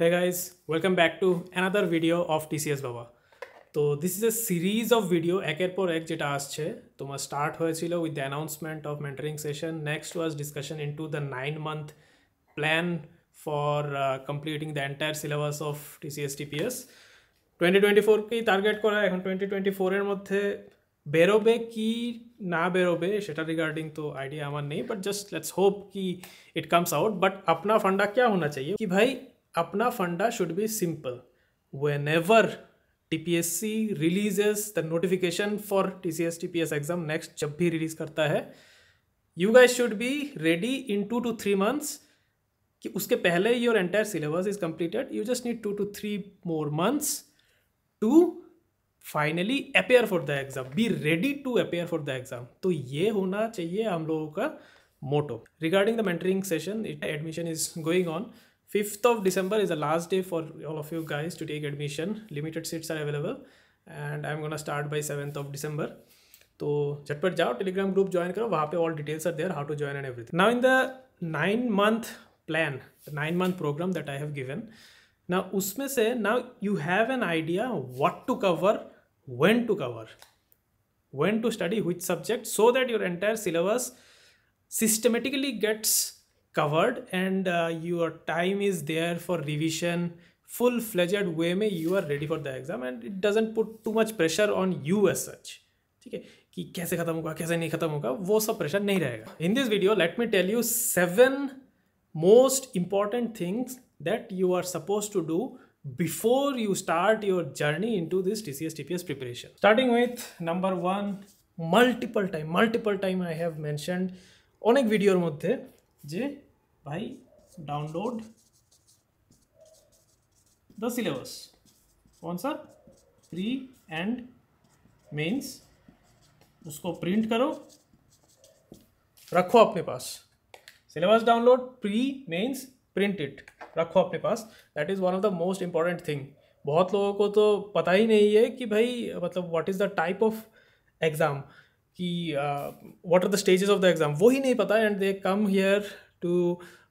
Hey guys, welcome back to another video of TCS Baba. তো this is a series of video একের পর এক যেটা আসছে তোমার স্টার্ট হয়েছিল with the announcement of mentoring session next was discussion into the nine month plan for completing the entire syllabus of TCS TPS twenty twenty ফোরকেই target করা এখন twenty twenty ফোরের মধ্যে বেরোবে কি না বেরোবে সেটা रिगार्डिंग तो आइडिया हमारा नहीं बट जस्ट लेट्स होप कि इट कम्स आउट बट अपना फंडा क्या होना चाहिए कि भाई अपना फंडा should be simple whenever TPSC releases the notification for T C TCS TPS exam next जब भी रिलीज़ करता है you guys should be ready in two to three months कि उसके पहले your entire syllabus is completed you just need two to three more months to finally appear for the exam be ready to appear for the exam तो ये होना चाहिए हम लोगों का motto regarding the mentoring session admission is going on 5th of December is the last day for all of you guys to take admission. Limited seats are available and I'm gonna start by 7th of December. तो झटपट जाओ Telegram group join करो वहाँ पे all details are there how to join and everything now in the nine month plan nine month program that I have given ना उसमें से now you have an idea what to cover when to cover when to study which subject so that your entire syllabus systematically gets covered and uh, your time is there for revision full fledged way में you are ready for the exam and it doesn't put too much pressure on you as such ठीक है कि कैसे खत्म होगा कैसे नहीं खत्म होगा वो सब प्रेशर नहीं रहेगा in this video let me tell you seven most important things that you are supposed to do before you start your journey into this TCS TPS preparation. Starting with number one, multiple time, multiple time I have mentioned অনেক ভিডিওর মধ্যে যে भाई download the syllabus कौन सा? Pre and mains उसको print करो। रखो अपने पास। Syllabus download pre mains print it रखो अपने पास। That is one of the most important thing बहुत लोगों को तो पता ही नहीं है कि भाई मतलब what is the type of exam कि what are the stages of the exam वो ही नहीं पता and they come here to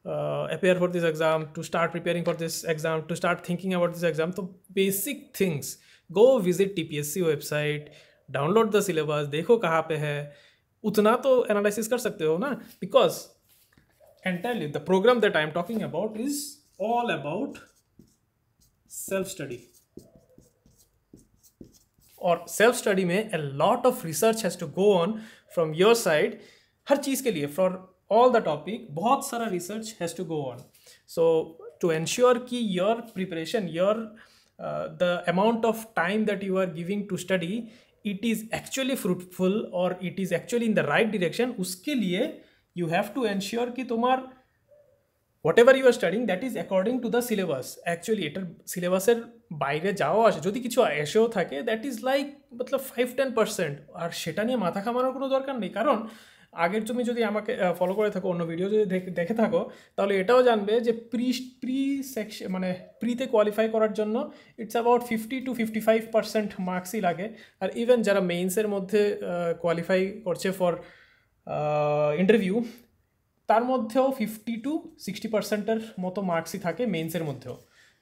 uh, appear for this exam to start preparing for this exam to start thinking about this exam. So basic things. Go visit TPSC website download the syllabus देखो कहाँ पे है। उतना तो analysis कर सकते हो ना? Because entirely the program that I am talking about is all about self study और सेल्फ स्टडी में a lot of research has to go on from your side हर चीज़ के लिए फॉर all the topic बहुत सारा research has to go on. So to ensure कि your preparation your uh, the amount of time that you are giving to study it is actually fruitful or it is actually in the right direction उसके लिए you have to ensure कि তোমার whatever you are studying that is according to the syllabus actually এটার সিলেবাসের বাইরে যাওয়া আসে যদি কিছু এসেও থাকে দ্যাট ইজ লাইক মতলব ফাইভ টেন পার্সেন্ট আর সেটা নিয়ে মাথা খামানোর কোনো দরকার নেই কারণ আগের তুমি যদি আমাকে ফলো করে থাকো, অন্য ভিডিও যদি দেখে থাকো, তাহলে এটাও জানবে যে প্রি প্রি সেকশন মানে প্রিতে কোয়ালিফাই করার জন্য it's about fifty two fifty five percent মার্কসই লাগে। আর ইভেন যারা মেইনসের মধ্যে কোয়ালিফাই করছে ফর ইন্টারভিউ তার মধ্যেও ফিফটি টু সিক্সটি পার্সেন্টের মতো মার্কসই থাকে মেন্সের মধ্যেও।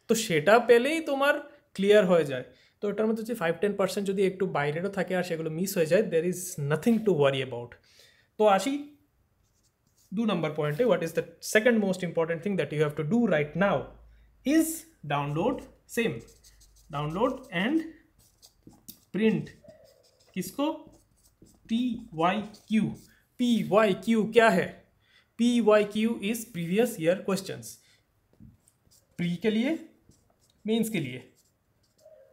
তো সেটা পেলেই তোমার ক্লিয়ার হয়ে যায়। তো এটার মধ্যে যে ফাইভ টেন পার্সেন্ট যদি একটু বাইরেরও থাকে আর সেগুলো মিস হয়ে যায় there is nothing to worry about तो आशी दो नंबर पॉइंट है। What is the second most important thing that you have to do right now is download same download and print किसको? P Y Q P Y Q क्या है? P Y Q is previous year question pre के लिए means के लिए।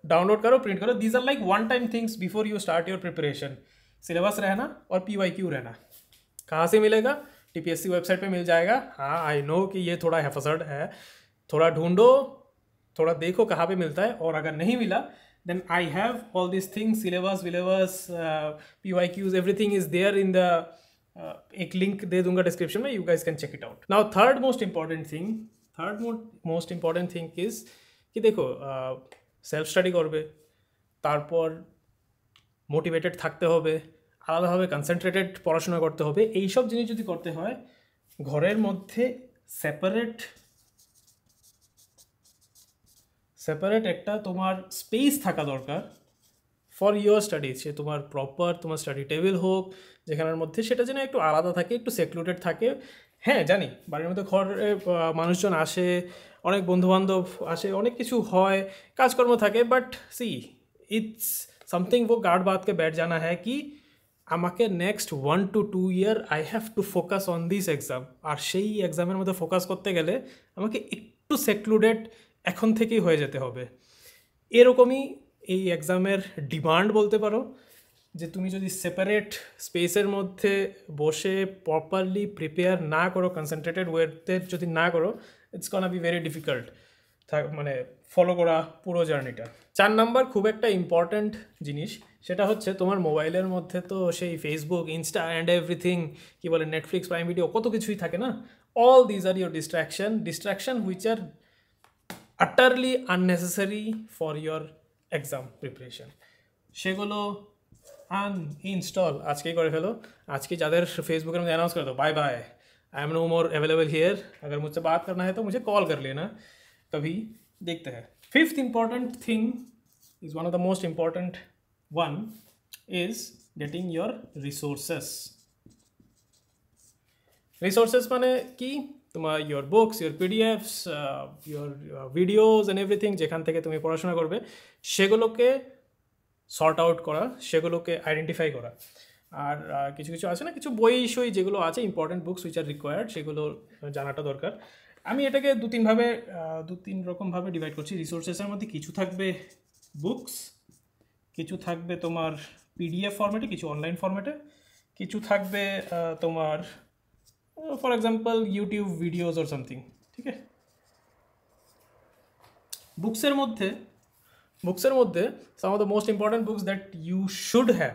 Download करो print करो। These are like one time things before you start your preparation syllabus रहना और पी वाई क्यू रहना। कहाँ से मिलेगा T P S C website पर मिल जाएगा हाँ आई नो कि ये थोड़ा हेफसड है थोड़ा ढूंढो थोड़ा देखो कहाँ पे मिलता है और अगर नहीं मिला then I have all these things syllabus, syllabus, uh, PYQs, everything is there in the एक लिंक दे दूंगा डिस्क्रिप्शन में you guys can check it out now third most important thing third most important thing is কি দেখো self study করবে তারপর motivated থাকতে হবে আলাদাভাবে কনসেন্ট্রেটেড পড়াশোনা করতে হবে এইসব জিনিস যদি করতে হয় ঘরের মধ্যে সেপারেট সেপারেট একটা তোমার স্পেস থাকা দরকার ফর ইয়োর স্টাডি সে তোমার প্রপার তোমার স্টাডি টেবিল হোক যেখানের মধ্যে সেটা যেন একটু আলাদা থাকে একটু সেক্লুডেড থাকে হ্যাঁ জানি বাড়ির মধ্যে ঘরে মানুষজন আসে অনেক বন্ধুবান্ধব আসে অনেক কিছু হয় কাজকর্ম থাকে বাট সি ইটস সামথিং वो गार्ड बात के बैठ जाना है कि আমাকে next one to two year I have to focus on this exam আর সেই এক্সামের মধ্যে ফোকাস করতে গেলে আমাকে একটু সেক্লুডেড এখন থেকেই হয়ে যেতে হবে। এরকমই এই এক্সামের ডিমান্ড বলতে পারো, যে তুমি যদি সেপারেট স্পেসের মধ্যে বসে প্রপারলি প্রিপেয়ার না করো কনসেন্ট্রেটেড ওয়েতে যদি না করো it's can be very difficult মানে ফলো করা পুরো জার্নিটা চার নাম্বার খুব একটা ইম্পর্ট্যান্ট জিনিস। সেটা হচ্ছে তোমার মোবাইলের মধ্যে তো সেই ফেসবুক ইনস্টা অ্যান্ড এভরিথিং কী বলে নেটফ্লিক্স প্রাইম ভিডিও কত কিছুই থাকে না all these are your distraction distraction which are utterly unnecessary for your exam preparation সেগুলো আন ইনস্টল আজকেই করে ফেলো আজকে যাদের फेसबुक में अनाउंस कर दो bye bye I am no more available here अगर मुझसे बात करना है तो मुझे कॉल कर लेना कभी देखते हैं fifth important thing is one of the most important One is getting your resources. Resources মানে কি তোমার your books your PDFs your videos and everything যেখান থেকে তুমি পড়াশোনা করবে, সেগুলোকে সর্ট আউট করা, সেগুলোকে আইডেন্টিফাই করা। আর uh, কিছু কিছু আছে না, কিছু বই সই যেগুলো আছে important books which are required সেগুলো জানাটা দরকার। আমি এটাকে দু তিনভাবে uh, দু তিন রকমভাবে ডিভাইড করছি। রিসোর্সেসের মধ্যে কিছু থাকবে বুকস কিছু থাকবে তোমার পিডিএফ ফর্মেটে কিছু অনলাইন ফর্মেটে কিছু থাকবে তোমার for example YouTube videos or something ঠিক আছে? বুকসের মধ্যে বুকসের মধ্যে some of the most important books that you should have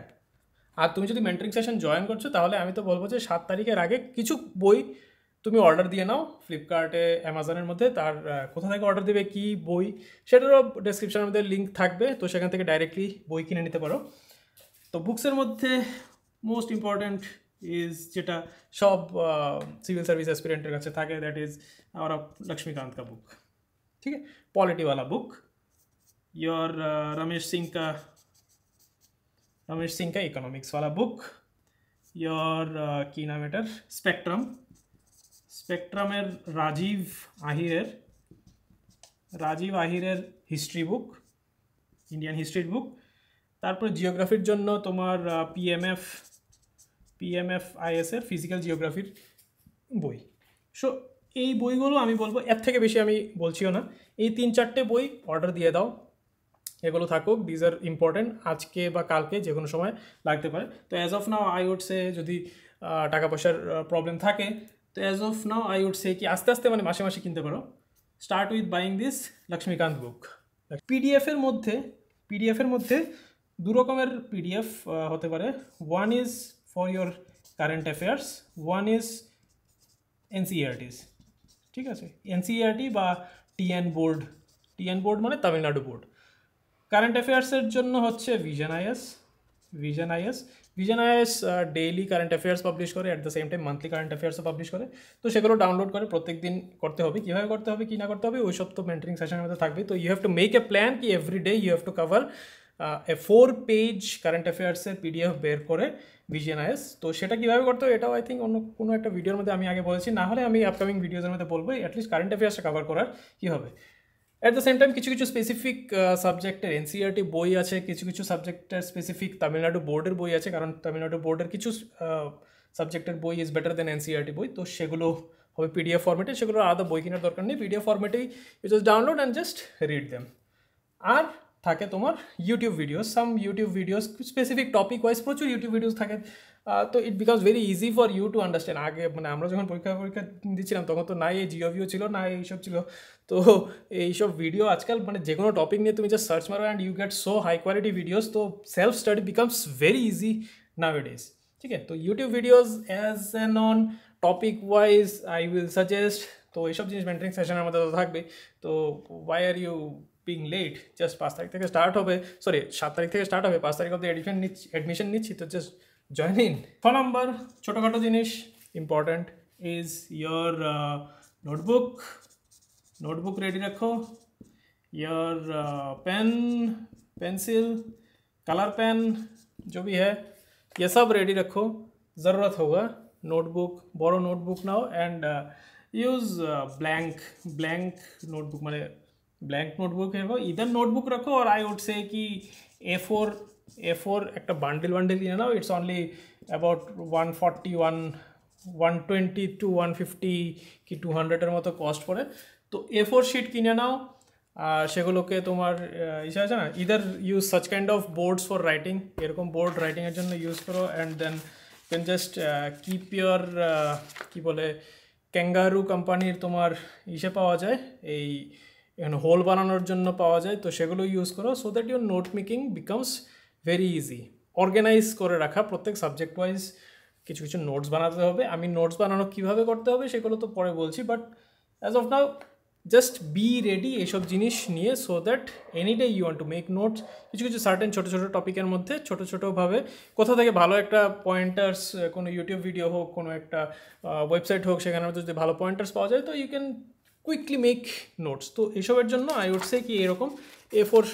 আর তুমি যদি মেন্টারিং সেশন জয়েন করছ, তাহলে আমি তো বলব যে সাত তারিখের আগে কিছু বই তুমি অর্ডার দিয়ে নাও ফ্লিপকার্টে অ্যামাজনের মধ্যে তার কোথা থেকে অর্ডার দেবে কী বই সেটারও ডেসক্রিপশনের মধ্যে লিঙ্ক থাকবে তো সেখান থেকে ডাইরেক্টলি বই কিনে নিতে পারো তো বুকসের মধ্যে মোস্ট ইম্পর্ট্যান্ট ইজ যেটা সব সিভিল সার্ভিস অ্যাসপিরেন্টের কাছে থাকে দ্যাট ইজ আমার लक्ष्मीकांत का बुक ठीक है पॉलिटी वाला बुक योर रमेश सिंह का रमेश सिंह का इकोनॉमिक्स वाला बुक योर की नाम एटार स्पेक्ट्रम স্পেকট্রামের রাজীব আহিরের রাজীব আহিরের হিস্ট্রি বুক ইন্ডিয়ান হিস্ট্রির বুক তারপর জিওগ্রাফির জন্য তোমার পিএমএফ পিএমএফ আইএসের ফিজিক্যাল জিওগ্রাফির বই। সো এই বইগুলো আমি বলব, এর থেকে বেশি আমি বলছিও না। এই তিন চারটে বই অর্ডার দিয়ে দাও। এগুলো থাকুক দিজ আর ইম্পর্টেন্ট আজকে বা কালকে যে কোনো সময় লাগতে পারে। তো as of now I would say যদি টাকা পয়সার প্রবলেম থাকে তো as of now I would say কি, আস্তে আস্তে মানে মাসে মাসে কিনতে পারো। Start with buying this Laxmikanth book পিডিএফের মধ্যে পিডিএফের মধ্যে দু রকমের পিডিএফ হতে পারে। One is for your current affairs one is NCERTs ঠিক আছে? এনসিআরটি বা টিএন বোর্ড টিএন বোর্ড মানে তামিলনাড়ু বোর্ড কারেন্ট অ্যাফেয়ার্সের জন্য হচ্ছে vision IAS vision IAS vision IAS daily current affairs publish করে at the same time monthly current অ্যাফেয়ার্সও publish করে। তো সেগুলো ডাউনলোড করে প্রত্যেক দিন করতে হবে। কীভাবে করতে হবে, কী না করতে হবে ওইসব তো মেন্টারিং সেশনের মধ্যে থাকবে। তো you have to make a plan কি every day you have to cover A four page current অ্যাফেয়ার্সের PDF বের করে ভিজিএনআইএস তো সেটা কীভাবে করতে হবে, এটাও আই থিঙ্ক অন্য কোনো একটা ভিডিওর মধ্যে আমি আগে বলেছি। না হলে আমি আপকামিং ভিডিওজের মধ্যে বলব অ্যাটলিস্ট কারেন্ট অ্যাফেয়ার্সটা কভার করার কী হবে। অ্যাট দ্য সেম টাইম কিছু কিছু স্পেসিফিক সাবজেক্টের এনসিআরটি বই আছে, কিছু কিছু সাবজেক্টের স্পেসিফিক তামিলনাড়ু বোর্ডের বই আছে, কারণ তামিলনাড়ু বোর্ডের কিছু সাবজেক্টের বই ইজ বেটার দেন এনসিআরটি বই, তো সেগুলো হবে পিডিএফ ফর্মেটে সেগুলো আলাদা বই কেনার দরকার নেই। PDF ফর্মেটেই you just download and just read them আর থাকে তোমার YouTube videos some YouTube videos specific topic wise প্রচুর ইউটিউব ভিডিওস থাকে। তো it becomes very easy for you to understand আগে মানে আমরা যখন পরীক্ষা পরীক্ষা দিচ্ছিলাম, তখন তো নাই এই জিওভিও ছিল না এইসব ছিল। তো এইসব ভিডিও আজকাল মানে যে কোনো টপিক নিয়ে তুমি জাস্ট সার্চ মারো and you get so high quality videos তো self study becomes very easy nowadays ঠিক আছে? তো YouTube videos as an on topic wise I will suggest তো এইসব জিনিস মেন্টারিং সেশনের মধ্যে তো থাকবে। তো why are you being late just পাঁচ তারিখ থেকে স্টার্ট হবে সরি সাত তারিখ থেকে স্টার্ট হবে, পাঁচ তারিখ অব্দি এডমিশন নিচ্ছি অ্যাডমিশন নিচ্ছি, তো just join in for number choto khato jinish important is your uh, notebook notebook ready rakho your uh, pen pencil color pen जो भी है ये सब रेडी रखो ज़रूरत होगा notebook borrow notebook now and use blank blank notebook मैंने blank notebook है वो इधर नोटबुक रखो और आई वुड से कि ए फोर এ ফোর একটা বান্ডেল বান্ডেল কিনে নাও। It's only about one forty one one twenty to one fifty কি টু হান্ড্রেডের মতো কস্ট পড়ে। তো এ ফোর শিট কিনে নাও। আর সেগুলোকে তোমার ইসে আছে না? Either use such kind of boards for writing এরকম বোর্ড রাইটিংয়ের জন্য ইউজ করো। And then can just keep your কী বলে ক্যাঙ্গারু কোম্পানির তোমার ইসে পাওয়া যায়। এই, এখানে হোল বানানোর জন্য পাওয়া যায়। তো সেগুলো ইউজ করো। So that your note making becomes very easy organize করে রাখা প্রত্যেক সাবজেক্ট ওয়াইজ কিছু কিছু নোটস বানাতে হবে। আমি নোটস বানানো কীভাবে করতে হবে সেগুলো তো পরে বলছি but as of now just be ready এইসব জিনিস নিয়ে so that any day you want to make notes কিছু কিছু সার্টেন ছোটো ছোটো টপিকের মধ্যে ছোটো ছোটোভাবে কোথা থেকে ভালো একটা পয়েন্টার্স কোনো ইউটিউব ভিডিও হোক, কোনো একটা ওয়েবসাইট হোক মধ্যে যদি ভালো পয়েন্টার্স পাওয়া যায়, তো you can quickly make notes তো এসবের জন্য আই উড সে কি এরকম এ ফোর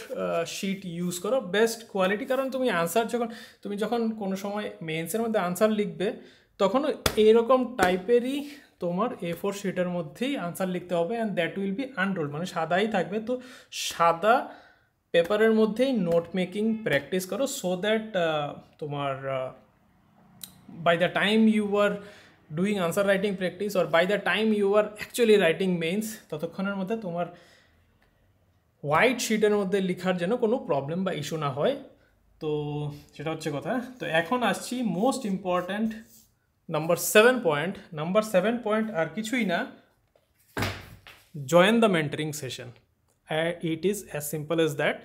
শিট ইউজ করো। বেস্ট কোয়ালিটি কারণ তুমি আনসার যখন, তুমি যখন কোনো সময় মেন্সের মধ্যে আনসার লিখবে, তখন এরকম টাইপেরই তোমার এ ফোর শিটের মধ্যেই আনসার লিখতে হবে and that will be unruled মানে সাদাই থাকবে। তো সাদা পেপারের মধ্যেই নোট মেকিং প্র্যাকটিস করো সো দ্যাট তোমার by the time you are doing answer writing practice or by the time you are actually writing mains ততক্ষণের মধ্যে তোমার হোয়াইট শিটের মধ্যে লেখার যেন কোনো প্রবলেম বা ইস্যু না হয়। তো সেটা হচ্ছে কথা। তো এখন আসছি most important number seven point number seven point আর কিছুই না। Join the mentoring session it is as simple as that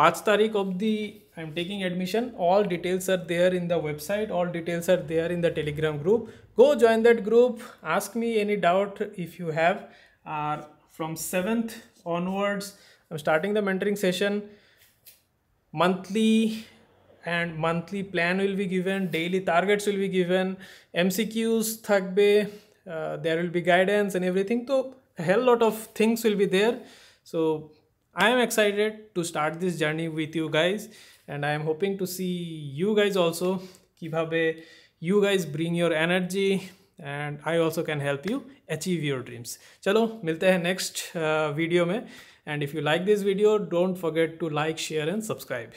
5 tarikh of the I'm taking admission. All details are there in the website. All details are there in the Telegram group. Go join that group. Ask me any doubt if you have. Uh, from 7th onwards, I'm starting the mentoring session. Monthly and monthly plan will be given. Daily targets will be given. MCQs, thakbe. Uh, there will be guidance and everything. So a hell lot of things will be there. So i am excited to start this journey with you guys and i am hoping to see you guys also কিভাবে you guys bring your energy and I also can help you achieve your dreams चलो मिलते हैं next video में and if you like this video don't forget to like share and subscribe